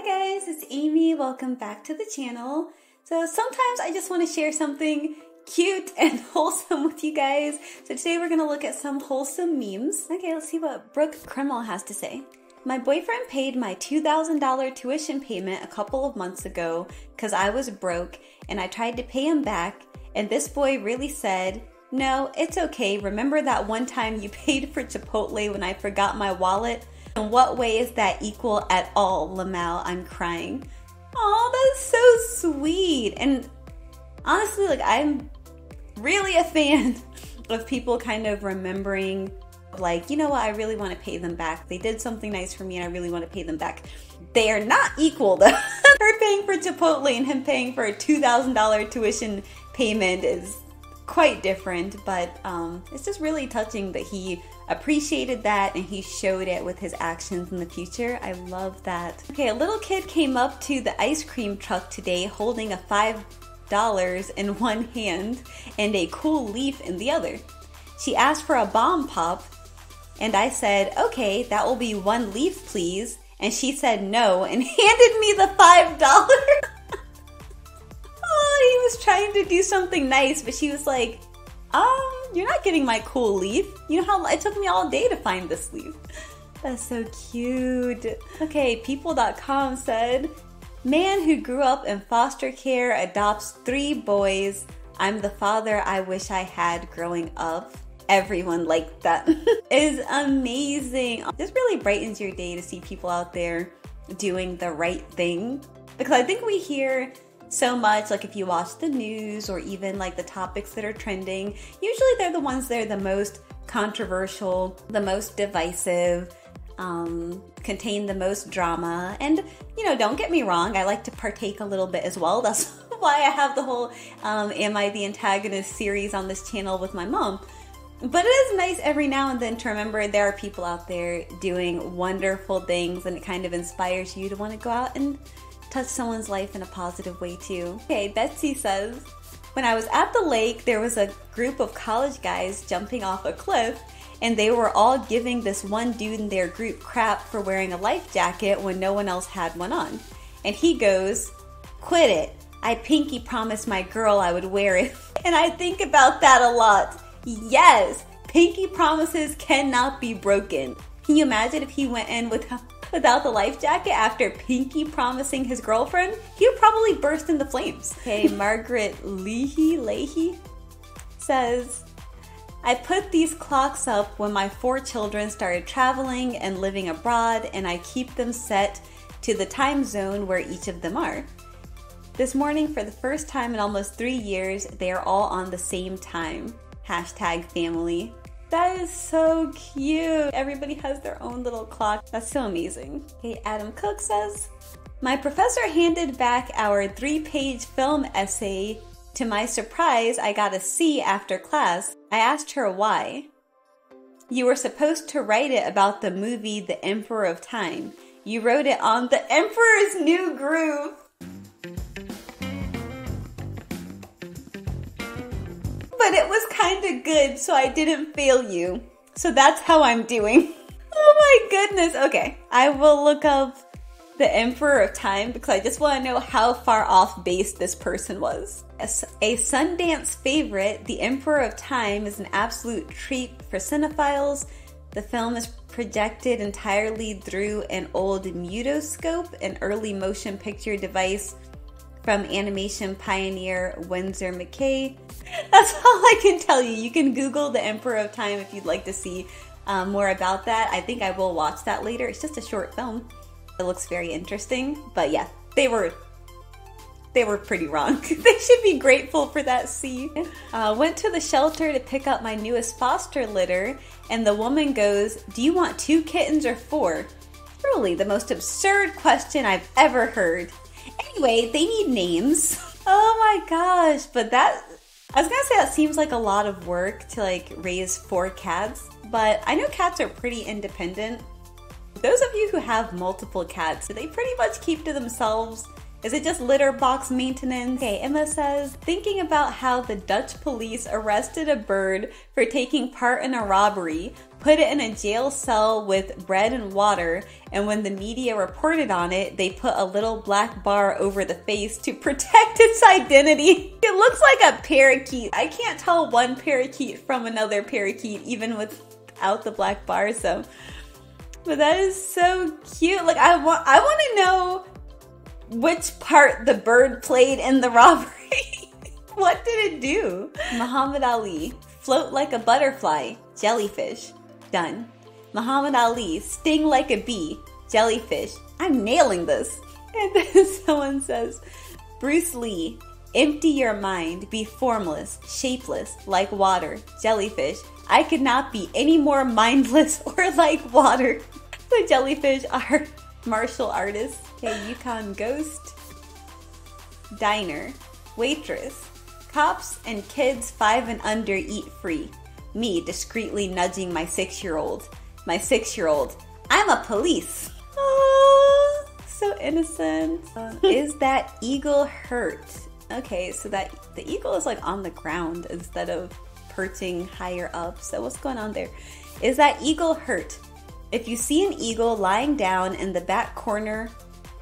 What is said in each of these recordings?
Hi guys, it's Amy. Welcome back to the channel. So sometimes I just want to share something cute and wholesome with you guys. So today we're going to look at some wholesome memes. Okay, let's see what Brooke Kreml has to say. My boyfriend paid my $2,000 tuition payment a couple of months ago because I was broke and I tried to pay him back. And this boy really said, No, it's okay. Remember that one time you paid for Chipotle when I forgot my wallet? In what way is that equal at all, Lamal? I'm crying. Oh, that's so sweet. And honestly, like, I'm really a fan of people kind of remembering, like, you know what, I really want to pay them back. They did something nice for me and I really want to pay them back. They are not equal, though. Her paying for Chipotle and him paying for a $2,000 tuition payment is quite different, but um, it's just really touching that he appreciated that and he showed it with his actions in the future. I love that. Okay, a little kid came up to the ice cream truck today holding a five dollars in one hand and a cool leaf in the other. She asked for a bomb pop, and I said, okay, that will be one leaf, please. And she said no and handed me the five dollars. trying to do something nice, but she was like, um, you're not getting my cool leaf. You know how it took me all day to find this leaf. That's so cute. Okay, people.com said, Man who grew up in foster care adopts three boys. I'm the father I wish I had growing up. Everyone liked that. is amazing. This really brightens your day to see people out there doing the right thing. Because I think we hear so much. Like if you watch the news or even like the topics that are trending, usually they're the ones that are the most controversial, the most divisive, um, contain the most drama. And, you know, don't get me wrong, I like to partake a little bit as well. That's why I have the whole um, Am I the Antagonist series on this channel with my mom. But it is nice every now and then to remember there are people out there doing wonderful things and it kind of inspires you to want to go out and touch someone's life in a positive way too. Okay, Betsy says, when I was at the lake, there was a group of college guys jumping off a cliff, and they were all giving this one dude in their group crap for wearing a life jacket when no one else had one on. And he goes, Quit it. I pinky promised my girl I would wear it. And I think about that a lot. Yes, pinky promises cannot be broken. Can you imagine if he went in with without the life jacket after Pinky promising his girlfriend, he would probably burst into flames. Okay, Margaret Leahy Leahy says, I put these clocks up when my four children started traveling and living abroad, and I keep them set to the time zone where each of them are. This morning, for the first time in almost three years, they are all on the same time. Hashtag family. That is so cute. Everybody has their own little clock. That's so amazing. Okay, Adam Cook says, My professor handed back our three page film essay. To my surprise, I got a C after class. I asked her why. You were supposed to write it about the movie The Emperor of Time. You wrote it on The Emperor's New Groove. But it was kind of good, so I didn't fail you. So that's how I'm doing. oh my goodness. Okay, I will look up the Emperor of Time because I just want to know how far off base this person was. A Sundance favorite, The Emperor of Time is an absolute treat for cinephiles. The film is projected entirely through an old mutoscope, an early motion picture device from animation pioneer Winsor McCay. That's all I can tell you. You can Google The Emperor of Time if you'd like to see um, more about that. I think I will watch that later. It's just a short film. It looks very interesting, but yeah, they were they were pretty wrong. they should be grateful for that C. Uh, went to the shelter to pick up my newest foster litter, and the woman goes, "Do you want two kittens or four? Truly, the most absurd question I've ever heard. Anyway, they need names. Oh my gosh, but that I was gonna say that seems like a lot of work to like raise four cats, but I know cats are pretty independent. Those of you who have multiple cats, they pretty much keep to themselves Is it just litter box maintenance? Okay, Emma says, thinking about how the Dutch police arrested a bird for taking part in a robbery, put it in a jail cell with bread and water, and when the media reported on it, they put a little black bar over the face to protect its identity. It looks like a parakeet. I can't tell one parakeet from another parakeet, even without the black bar, so. But that is so cute. Like I want I want to know which part the bird played in the robbery. what did it do? Muhammad Ali, float like a butterfly, jellyfish. Done. Muhammad Ali, sting like a bee, jellyfish. I'm nailing this. And then someone says, Bruce Lee, empty your mind, be formless, shapeless, like water, jellyfish. I could not be any more mindless or like water. The jellyfish are martial artist. Okay, Yukon Ghost. Diner. Waitress. Cops and kids five and under eat free. Me discreetly nudging my six year old. My six year old. I'm a police. Oh, so innocent. Uh, is that eagle hurt? Okay, so that the eagle is like on the ground instead of perching higher up. So what's going on there? Is that eagle hurt? If you see an eagle lying down in the back corner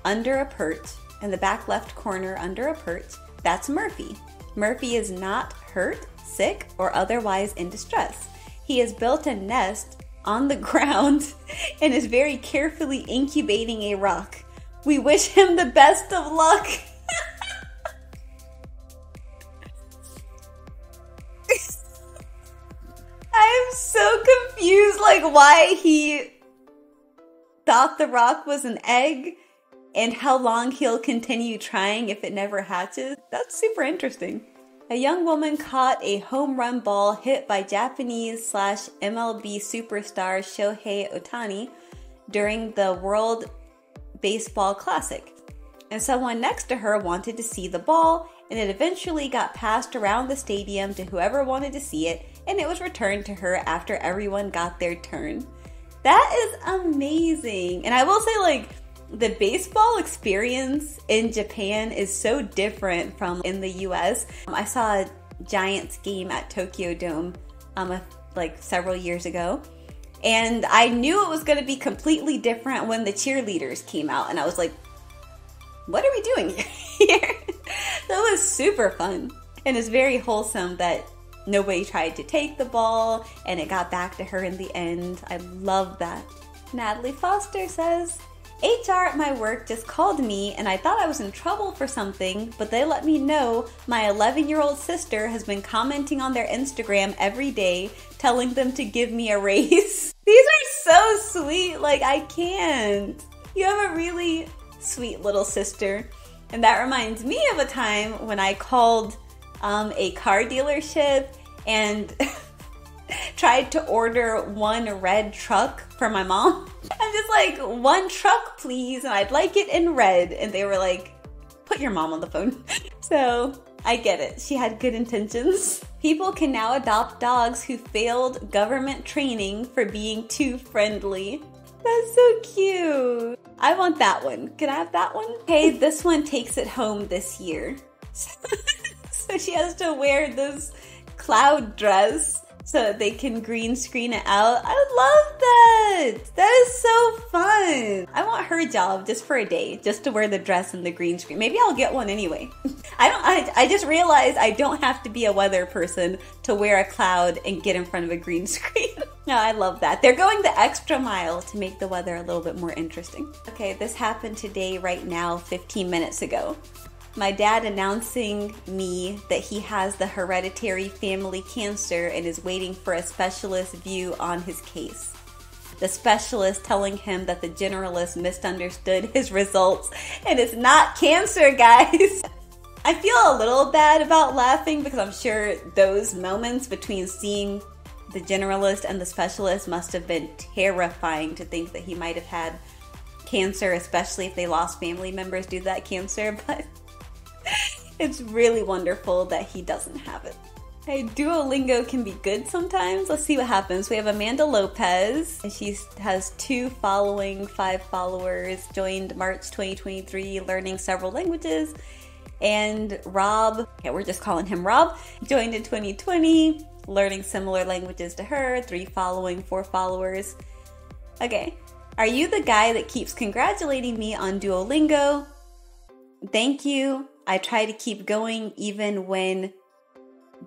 under a perch, in the back left corner under a perch, that's Murphy. Murphy is not hurt, sick, or otherwise in distress. He has built a nest on the ground and is very carefully incubating a rock. We wish him the best of luck. I'm so confused, like why he thought the rock was an egg and how long he'll continue trying if it never hatches. That's super interesting. A young woman caught a home run ball hit by Japanese slash MLB superstar Shohei Ohtani during the World Baseball Classic. And someone next to her wanted to see the ball, and it eventually got passed around the stadium to whoever wanted to see it, and it was returned to her after everyone got their turn. That is amazing. And I will say, like, the baseball experience in Japan is so different from in the US. I saw a Giants game at Tokyo Dome um, like several years ago. And I knew it was going to be completely different when the cheerleaders came out. And I was like, what are we doing here? that was super fun. And it's very wholesome that Nobody tried to take the ball, and it got back to her in the end. I love that. Natalie Foster says, HR at my work just called me and I thought I was in trouble for something, but they let me know my 11 year old sister has been commenting on their Instagram every day, telling them to give me a raise. These are so sweet, like, I can't. You have a really sweet little sister. And that reminds me of a time when I called um, a car dealership and tried to order one red truck for my mom. I'm just like, one truck, please, and I'd like it in red. And they were like, put your mom on the phone. so I get it. She had good intentions. People can now adopt dogs who failed government training for being too friendly. That's so cute. I want that one. Can I have that one? Hey, this one takes it home this year. so she has to wear this cloud dress so they can green screen it out. I love that. That is so fun. I want her job just for a day, just to wear the dress and the green screen. Maybe I'll get one anyway. I don't I, I just realized I don't have to be a weather person to wear a cloud and get in front of a green screen. no, I love that. They're going the extra mile to make the weather a little bit more interesting. Okay, this happened today right now 15 minutes ago my dad announcing me that he has the hereditary family cancer and is waiting for a specialist view on his case. The specialist telling him that the generalist misunderstood his results and it's not cancer, guys. I feel a little bad about laughing because I'm sure those moments between seeing the generalist and the specialist must have been terrifying to think that he might have had cancer, especially if they lost family members due to that cancer. But it's really wonderful that he doesn't have it. Hey, Duolingo can be good sometimes. Let's see what happens. We have Amanda Lopez, she has two following, five followers, joined March 2023, learning several languages. And Rob, okay, we're just calling him Rob, joined in 2020, learning similar languages to her, three following, four followers. Okay, are you the guy that keeps congratulating me on Duolingo? Thank you. I try to keep going even when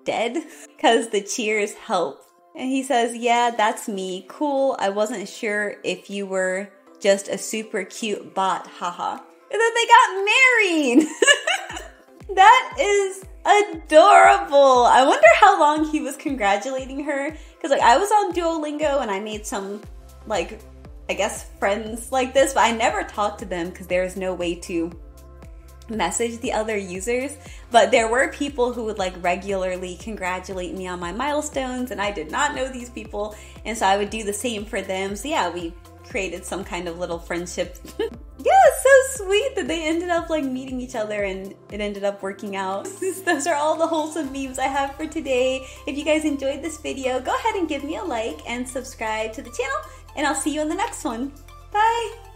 dead because the cheers help. And he says, Yeah, that's me. Cool. I wasn't sure if you were just a super cute bot. Haha. And then they got married. that is adorable. I wonder how long he was congratulating her. Because, like, I was on Duolingo and I made some, like, I guess friends like this, but I never talked to them because there is no way to message the other users, but there were people who would like regularly congratulate me on my milestones, and I did not know these people, and so I would do the same for them. So, yeah, we created some kind of little friendship. yeah, it's so sweet that they ended up like meeting each other and it ended up working out. Those are all the wholesome memes I have for today. If you guys enjoyed this video, go ahead and give me a like and subscribe to the channel, and I'll see you in the next one. Bye!